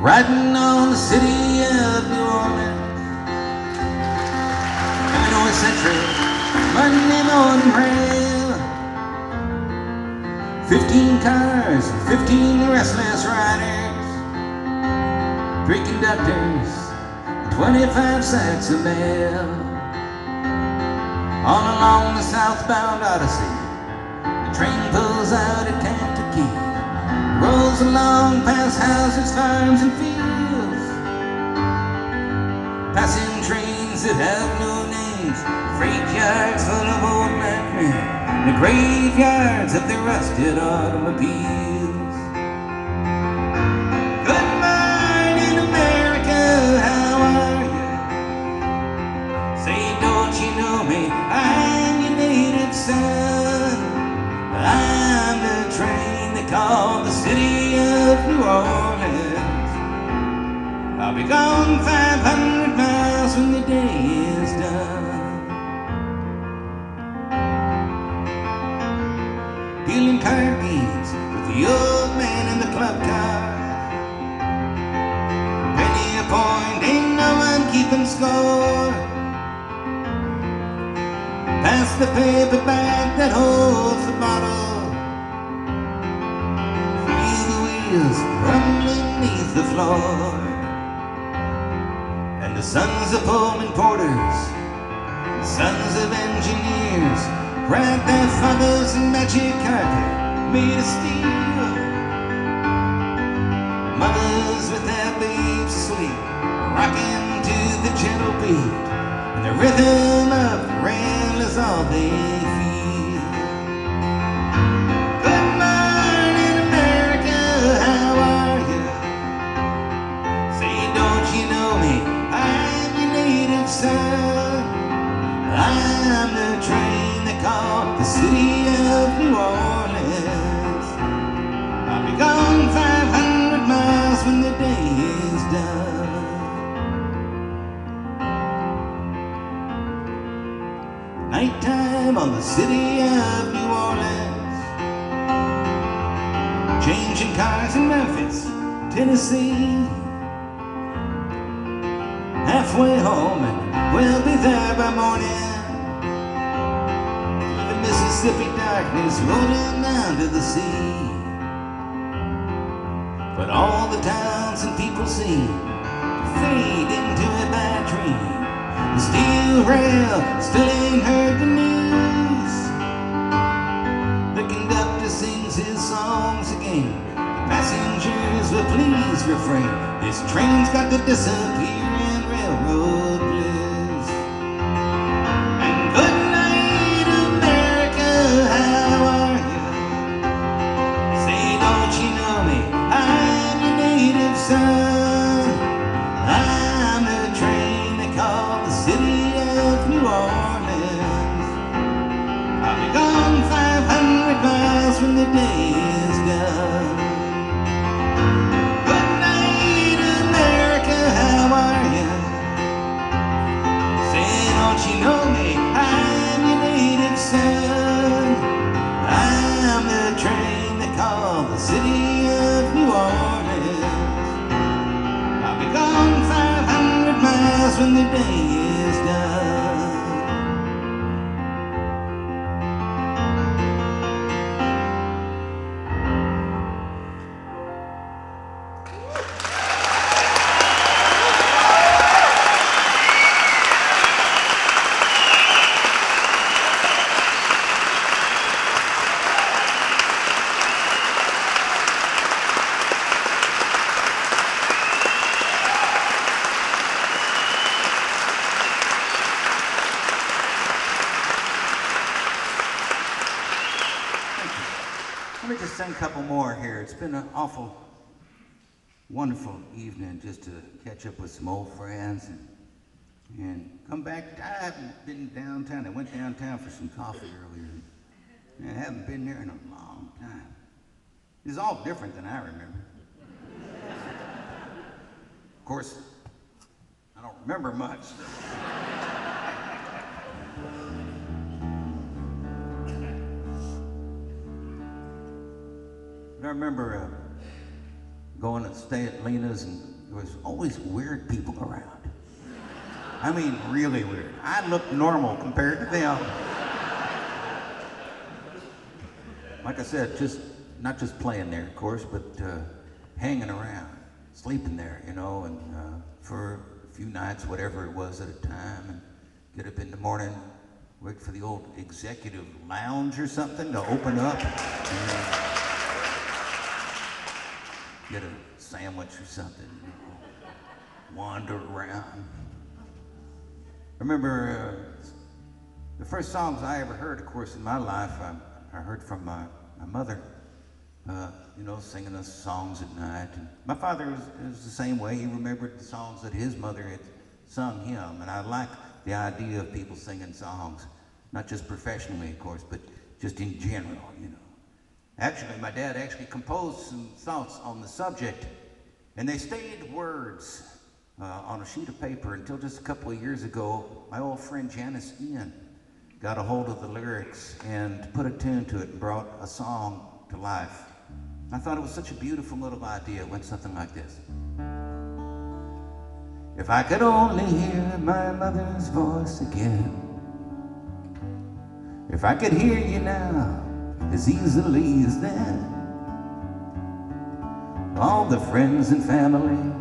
riding on the city of New Orleans. Illinois Central, Monday morning rail. Fifteen cars, fifteen restless riders, three conductors, twenty-five sacks of mail. All along the southbound Odyssey, the train pulls out at Kankakee along past houses, farms, and fields. Passing trains that have no names, freight yards full of old nightmen, the graveyards of the rusted automobiles. I'll be gone 500 miles when the day is done. Dealing card with the old man in the club car. Penny a point, ain't no one keeping score. Pass the paper bag that holds the bottle. Feel the wheels rumbling beneath the floor. Sons of Pullman porters, sons of engineers, wrap their fathers in magic carpet made of steel. Mothers with their babes asleep, rocking to the gentle beat. And the rhythm of the rail is all they the city of New Orleans. Changing cars in Memphis, Tennessee. Halfway home and we'll be there by morning. The Mississippi darkness rolling down to the sea. But all the towns and people seem to fade into a bad dream. The steel rail still ain't heard the news. Songs again. The passengers will please refrain. This train's got to disappear in railroad when the day is done. Just sing a couple more here. It's been an awful, wonderful evening just to catch up with some old friends and and come back. I haven't been downtown. I went downtown for some coffee earlier. And I haven't been there in a long time. It's all different than I remember. of course, I don't remember much. But I remember uh, going to stay at Lena's, and there was always weird people around. I mean, really weird. I looked normal compared to them. Like I said, just not just playing there, of course, but uh, hanging around, sleeping there, you know, and uh, for a few nights, whatever it was at a time, and get up in the morning, wait for the old executive lounge or something to open up. Get a sandwich or something, wander around. Remember uh, the first songs I ever heard, of course, in my life, I, I heard from my, my mother, uh, you know, singing us songs at night. And my father was, was the same way. He remembered the songs that his mother had sung him. And I like the idea of people singing songs, not just professionally, of course, but just in general, you know. Actually, my dad actually composed some thoughts on the subject, and they stayed words uh, on a sheet of paper until just a couple of years ago, my old friend Janis Ian got a hold of the lyrics and put a tune to it and brought a song to life. I thought it was such a beautiful little idea. It went something like this. If I could only hear my mother's voice again. If I could hear you now as easily as then. All the friends and family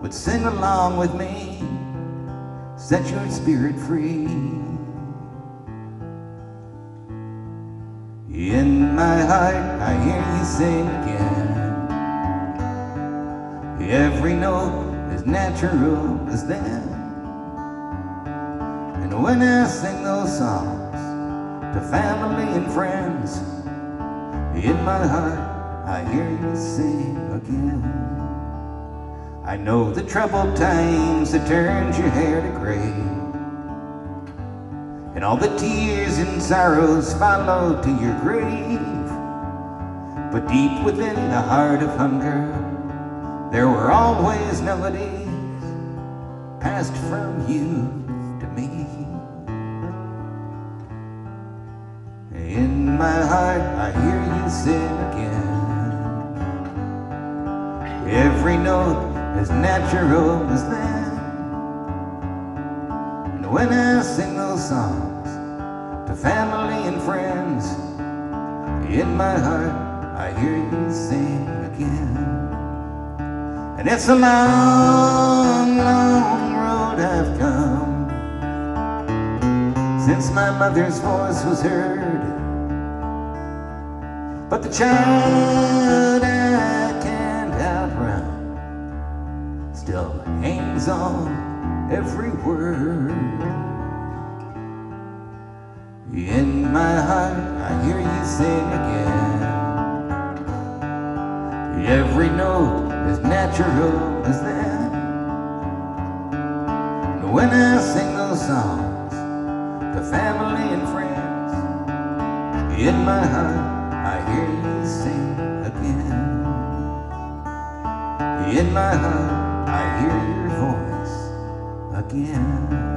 would sing along with me, set your spirit free. In my heart, I hear you sing again. Every note as natural as then. And when I sing those songs to family and friends, in my heart, I hear you sing again. I know the troubled times that turns your hair to gray. And all the tears and sorrows follow to your grave. But deep within the heart of hunger There were always melodies Passed from you to me my heart I hear you sing again Every note as natural as that. And when I sing those songs to family and friends, in my heart I hear you sing again. And it's a long, long road I've come since my mother's voice was heard. But the child I can't outrun still hangs on every word. In my heart, I hear you sing again. Every note as natural as that. When I sing those songs to family and friends, in my heart, I hear you sing again. In my heart, I hear your voice again.